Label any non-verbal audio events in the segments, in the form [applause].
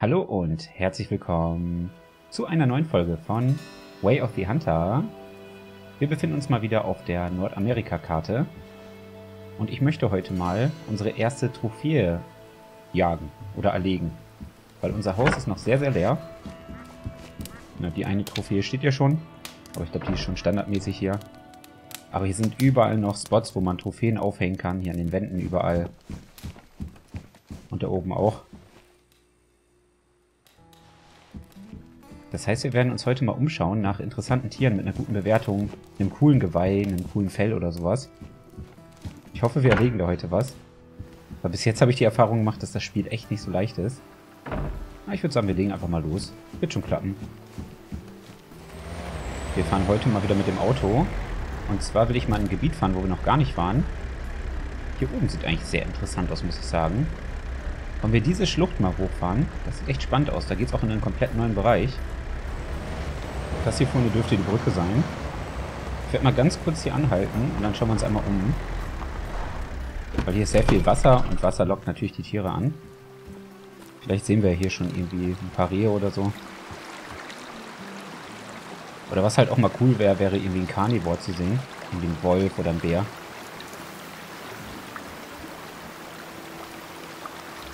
Hallo und herzlich willkommen zu einer neuen Folge von Way of the Hunter. Wir befinden uns mal wieder auf der Nordamerika-Karte und ich möchte heute mal unsere erste Trophäe jagen oder erlegen, weil unser Haus ist noch sehr, sehr leer. Na, die eine Trophäe steht ja schon, aber ich glaube, die ist schon standardmäßig hier. Aber hier sind überall noch Spots, wo man Trophäen aufhängen kann, hier an den Wänden überall. Und da oben auch. Das heißt, wir werden uns heute mal umschauen nach interessanten Tieren mit einer guten Bewertung, einem coolen Geweih, einem coolen Fell oder sowas. Ich hoffe, wir erlegen da heute was. Weil bis jetzt habe ich die Erfahrung gemacht, dass das Spiel echt nicht so leicht ist. Aber ich würde sagen, wir legen einfach mal los. Wird schon klappen. Wir fahren heute mal wieder mit dem Auto. Und zwar will ich mal in ein Gebiet fahren, wo wir noch gar nicht waren. Hier oben sieht eigentlich sehr interessant aus, muss ich sagen. Wollen wir diese Schlucht mal hochfahren? Das sieht echt spannend aus. Da geht es auch in einen komplett neuen Bereich. Das hier vorne dürfte die Brücke sein. Ich werde mal ganz kurz hier anhalten und dann schauen wir uns einmal um. Weil hier ist sehr viel Wasser und Wasser lockt natürlich die Tiere an. Vielleicht sehen wir hier schon irgendwie ein paar Rehe oder so. Oder was halt auch mal cool wäre, wäre irgendwie ein Carnivore zu sehen. Irgendwie ein Wolf oder ein Bär.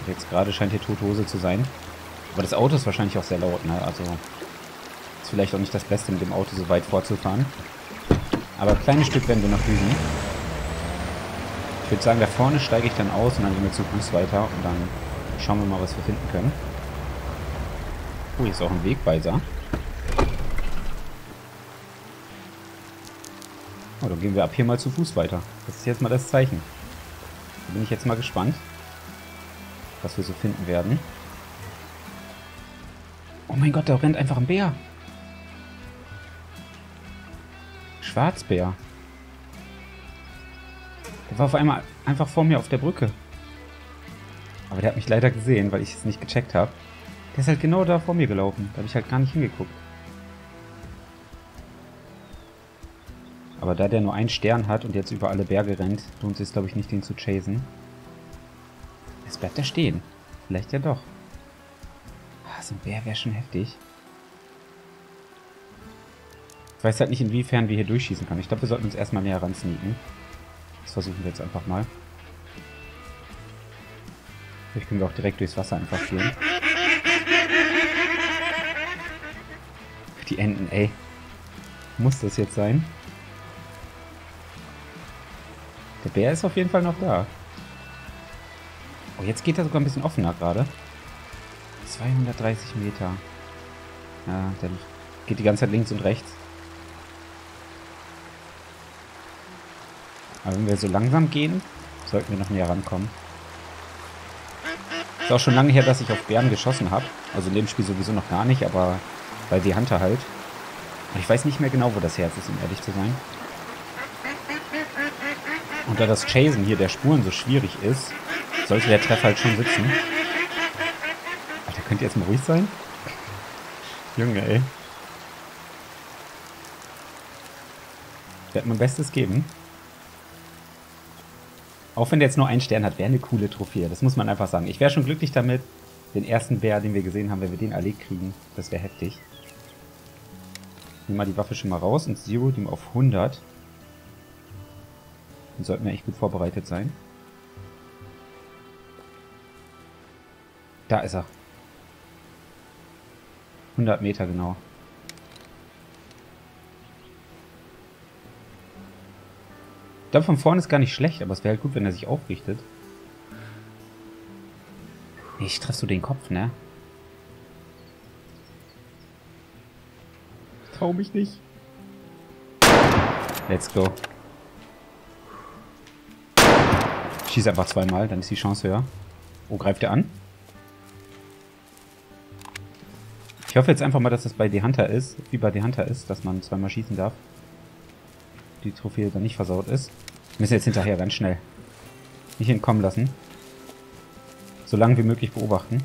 Jetzt gerade scheint hier tote Hose zu sein. Aber das Auto ist wahrscheinlich auch sehr laut, ne? Also ist vielleicht auch nicht das Beste, mit dem Auto so weit vorzufahren. Aber ein kleines Stück werden wir noch düsen. Ich würde sagen, da vorne steige ich dann aus und dann gehen wir zu Fuß weiter und dann schauen wir mal, was wir finden können. Oh, hier ist auch ein Wegweiser. Oh, dann gehen wir ab hier mal zu Fuß weiter. Das ist jetzt mal das Zeichen. Da bin ich jetzt mal gespannt, was wir so finden werden. Oh mein Gott, da rennt einfach ein Bär. Schwarzbär. Der war auf einmal einfach vor mir auf der Brücke. Aber der hat mich leider gesehen, weil ich es nicht gecheckt habe. Der ist halt genau da vor mir gelaufen. Da habe ich halt gar nicht hingeguckt. Aber da der nur einen Stern hat und jetzt über alle Berge rennt, lohnt es glaube ich, nicht, den zu chasen. Jetzt bleibt er stehen. Vielleicht ja doch. Ah, so ein Bär wäre schon heftig. Ich weiß halt nicht, inwiefern wir hier durchschießen können. Ich glaube, wir sollten uns erstmal näher ran sneaken. Das versuchen wir jetzt einfach mal. Vielleicht können wir auch direkt durchs Wasser einfach gehen. Die Enten, ey. Muss das jetzt sein? Der Bär ist auf jeden Fall noch da. Oh, jetzt geht er sogar ein bisschen offener gerade. 230 Meter. Ja, der geht die ganze Zeit links und rechts. Aber wenn wir so langsam gehen, sollten wir noch näher rankommen. Ist auch schon lange her, dass ich auf Bären geschossen habe. Also in dem Spiel sowieso noch gar nicht, aber bei die Hunter halt. Und ich weiß nicht mehr genau, wo das Herz ist, um ehrlich zu sein. Und da das Chasen hier der Spuren so schwierig ist, sollte der Treffer halt schon sitzen. Alter, könnt ihr jetzt mal ruhig sein? Junge, ey. Ich werde mein Bestes geben. Auch wenn der jetzt nur einen Stern hat, wäre eine coole Trophäe. Das muss man einfach sagen. Ich wäre schon glücklich damit, den ersten Bär, den wir gesehen haben, wenn wir den erlegt kriegen. Das wäre heftig. Nehmen mal die Waffe schon mal raus und Zero dem auf 100. Dann sollten wir echt gut vorbereitet sein. Da ist er. 100 Meter genau. Glaube, von vorne ist gar nicht schlecht, aber es wäre halt gut, wenn er sich aufrichtet. Ich treffe so den Kopf, ne? Ich trau mich nicht. Let's go. Schieß einfach zweimal, dann ist die Chance höher. Oh, greift er an? Ich hoffe jetzt einfach mal, dass das bei The Hunter ist, wie bei The Hunter ist, dass man zweimal schießen darf. Die Trophäe dann nicht versaut ist. Wir müssen jetzt hinterher ganz schnell. Nicht entkommen lassen. So lange wie möglich beobachten.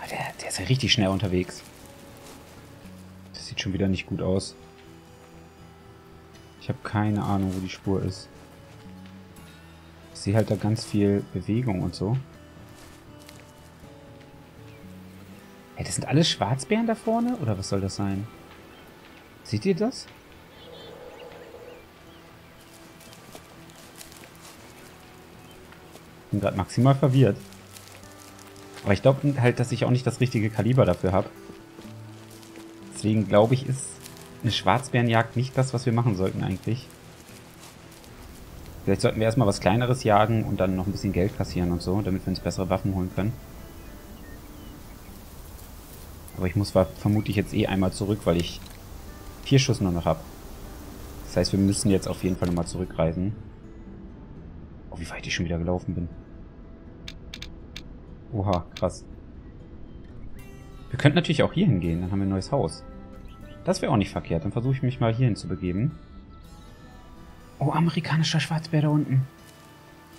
Ah, der, der ist ja richtig schnell unterwegs. Das sieht schon wieder nicht gut aus. Ich habe keine Ahnung, wo die Spur ist. Ich sehe halt da ganz viel Bewegung und so. Ey, das sind alles Schwarzbären da vorne? Oder was soll das sein? Seht ihr das? bin gerade maximal verwirrt. Aber ich glaube halt, dass ich auch nicht das richtige Kaliber dafür habe. Deswegen glaube ich, ist eine Schwarzbärenjagd nicht das, was wir machen sollten eigentlich. Vielleicht sollten wir erstmal was kleineres jagen und dann noch ein bisschen Geld kassieren und so, damit wir uns bessere Waffen holen können. Aber ich muss vermutlich jetzt eh einmal zurück, weil ich vier Schuss nur noch habe. Das heißt, wir müssen jetzt auf jeden Fall nochmal zurückreisen. Oh, wie weit ich schon wieder gelaufen bin. Oha, krass. Wir könnten natürlich auch hier hingehen, dann haben wir ein neues Haus. Das wäre auch nicht verkehrt. Dann versuche ich mich mal hierhin zu begeben. Oh, amerikanischer Schwarzbär da unten.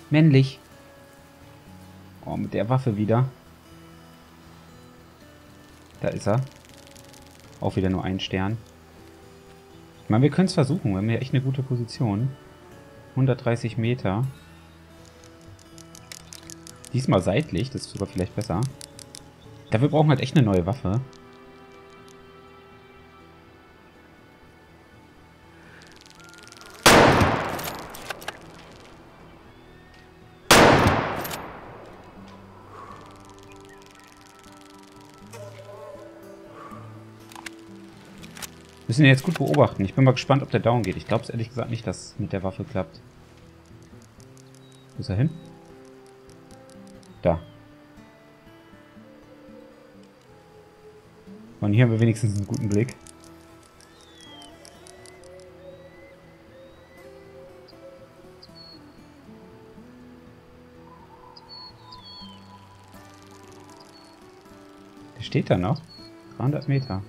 Männlich. Oh, mit der Waffe wieder. Da ist er. Auch wieder nur ein Stern. Ich meine, wir können es versuchen. Wir haben ja echt eine gute Position. 130 Meter. Diesmal seitlich, das ist sogar vielleicht besser. Dafür brauchen wir halt echt eine neue Waffe. Müssen ihn jetzt gut beobachten. Ich bin mal gespannt, ob der down geht. Ich glaube es ehrlich gesagt nicht, dass mit der Waffe klappt. Wo ist er hin? Da. Und hier haben wir wenigstens einen guten Blick. Der steht da noch. 300 Meter.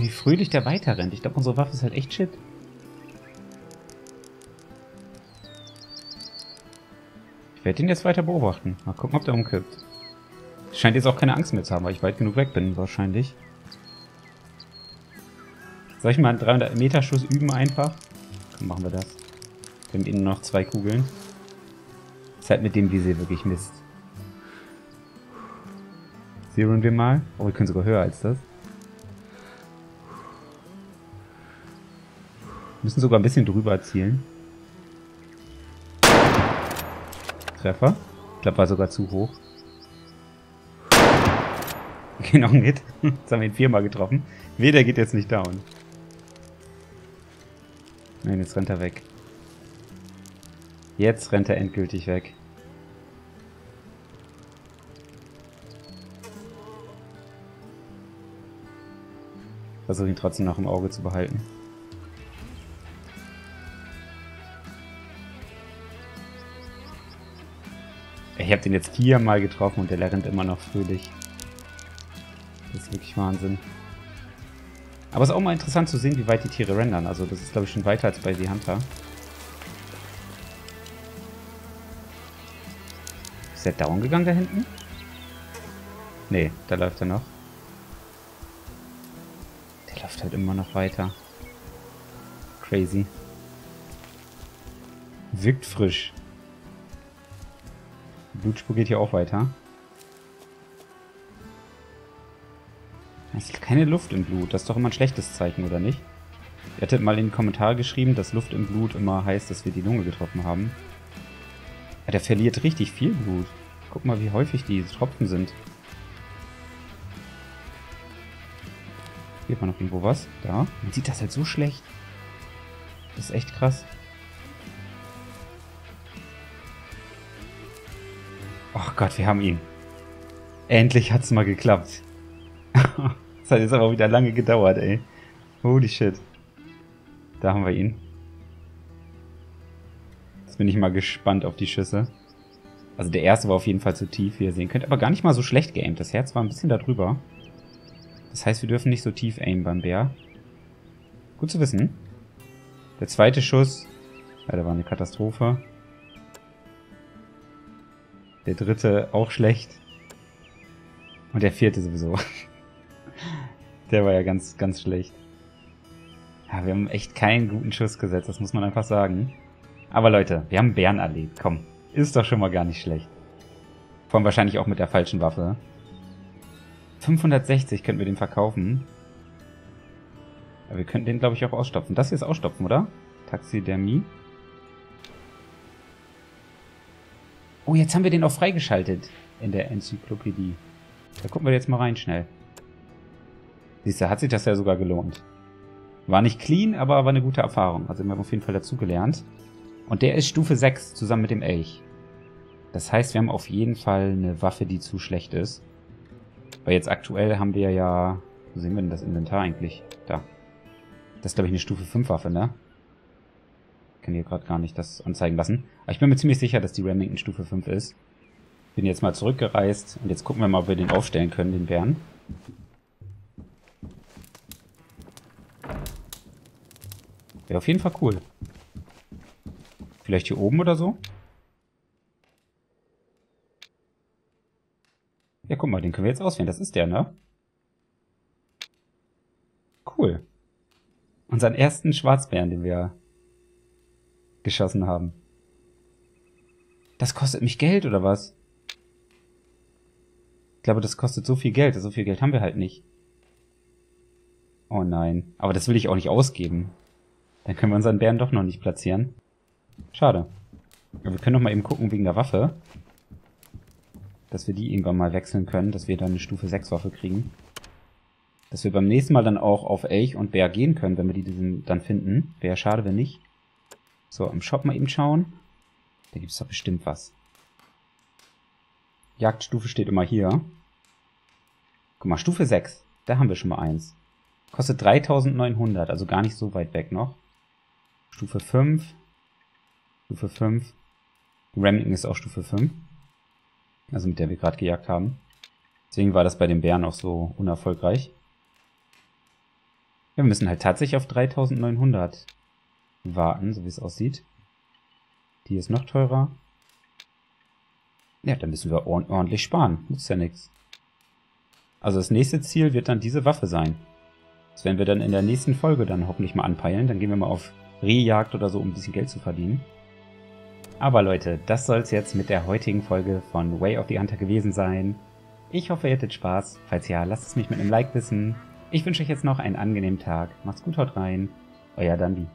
Wie fröhlich der weiter rennt. Ich glaube, unsere Waffe ist halt echt shit. werde ihn jetzt weiter beobachten. Mal gucken, ob der umkippt. Scheint jetzt auch keine Angst mehr zu haben, weil ich weit genug weg bin, wahrscheinlich. Soll ich mal einen 300 Meter Schuss üben einfach? Dann machen wir das. Wir haben ihnen noch zwei Kugeln. Ist halt mit dem Visier wirklich Mist. Zeroen wir mal. Oh, wir können sogar höher als das. Müssen sogar ein bisschen drüber zielen. Treffer. Ich glaube, war sogar zu hoch. [laughs] Genau mit. [laughs] Jetzt haben wir ihn viermal getroffen. Weder geht jetzt nicht down. Nein, jetzt rennt er weg. Jetzt rennt er endgültig weg. Versuche ihn trotzdem noch im Auge zu behalten. Ich habe den jetzt viermal getroffen und der rennt immer noch fröhlich. Das ist wirklich Wahnsinn. Aber es ist auch mal interessant zu sehen, wie weit die Tiere rendern. Also das ist, glaube ich, schon weiter als bei The Hunter. Ist der down gegangen da hinten? Nee, da läuft er noch. Der läuft halt immer noch weiter. Crazy. Wirkt frisch. Blutspur geht hier auch weiter. Es ist keine Luft im Blut. Das ist doch immer ein schlechtes Zeichen, oder nicht? Ihr hattet mal in die Kommentare geschrieben, dass Luft im Blut immer heißt, dass wir die Lunge getroffen haben. Ja, der verliert richtig viel Blut. Guck mal, wie häufig die Tropfen sind. Hier man noch irgendwo was. Da. Man sieht das halt so schlecht. Das ist echt krass. Oh Gott, wir haben ihn. Endlich hat's mal geklappt. [laughs] das hat jetzt aber wieder lange gedauert, ey. Holy shit. Da haben wir ihn. Jetzt bin ich mal gespannt auf die Schüsse. Also der erste war auf jeden Fall zu tief, wie ihr sehen könnt. Aber gar nicht mal so schlecht geaimt. Das Herz war ein bisschen da drüber. Das heißt, wir dürfen nicht so tief aimen beim Bär. Gut zu wissen. Der zweite Schuss. Ja, der war eine Katastrophe. Der dritte auch schlecht. Und der vierte sowieso. [laughs] Der war ja ganz, ganz schlecht. Ja, wir haben echt keinen guten Schuss gesetzt, das muss man einfach sagen. Aber Leute, wir haben Bären erlebt, komm. Ist doch schon mal gar nicht schlecht. Vor allem wahrscheinlich auch mit der falschen Waffe. 560 könnten wir den verkaufen. Aber wir könnten den, glaube ich, auch ausstopfen. Das hier ist ausstopfen, oder? Taxidermie. Oh, jetzt haben wir den auch freigeschaltet in der Enzyklopädie. Da gucken wir jetzt mal rein schnell. Siehst du, hat sich das ja sogar gelohnt. War nicht clean, aber war eine gute Erfahrung. Also wir haben auf jeden Fall dazugelernt. Und der ist Stufe 6 zusammen mit dem Elch. Das heißt, wir haben auf jeden Fall eine Waffe, die zu schlecht ist. Weil jetzt aktuell haben wir ja... Wo sehen wir denn das Inventar eigentlich? Da. Das ist, glaube ich, eine Stufe 5 Waffe, ne? Kann hier gerade gar nicht das anzeigen lassen. Aber ich bin mir ziemlich sicher, dass die Remington Stufe 5 ist. Bin jetzt mal zurückgereist und jetzt gucken wir mal, ob wir den aufstellen können, den Bären. Wäre auf jeden Fall cool. Vielleicht hier oben oder so? Ja, guck mal, den können wir jetzt auswählen. Das ist der, ne? Cool. Unseren ersten Schwarzbären, den wir geschossen haben. Das kostet mich Geld, oder was? Ich glaube, das kostet so viel Geld. So viel Geld haben wir halt nicht. Oh nein. Aber das will ich auch nicht ausgeben. Dann können wir unseren Bären doch noch nicht platzieren. Schade. Aber wir können noch mal eben gucken wegen der Waffe. Dass wir die irgendwann mal wechseln können, dass wir dann eine Stufe 6 Waffe kriegen. Dass wir beim nächsten Mal dann auch auf Elch und Bär gehen können, wenn wir die dann finden. Wäre schade, wenn nicht. So, im Shop mal eben schauen. Da gibt es doch bestimmt was. Jagdstufe steht immer hier. Guck mal, Stufe 6. Da haben wir schon mal eins. Kostet 3900, also gar nicht so weit weg noch. Stufe 5. Stufe 5. Remington ist auch Stufe 5. Also mit der wir gerade gejagt haben. Deswegen war das bei den Bären auch so unerfolgreich. wir müssen halt tatsächlich auf 3900 warten, so wie es aussieht. Die ist noch teurer. Ja, dann müssen wir ordentlich sparen. Nutzt ja nichts. Also das nächste Ziel wird dann diese Waffe sein. Das werden wir dann in der nächsten Folge dann hoffentlich mal anpeilen. Dann gehen wir mal auf Rehjagd oder so, um ein bisschen Geld zu verdienen. Aber Leute, das soll es jetzt mit der heutigen Folge von Way of the Hunter gewesen sein. Ich hoffe, ihr hattet Spaß. Falls ja, lasst es mich mit einem Like wissen. Ich wünsche euch jetzt noch einen angenehmen Tag. Macht's gut, haut rein. Euer Dandy.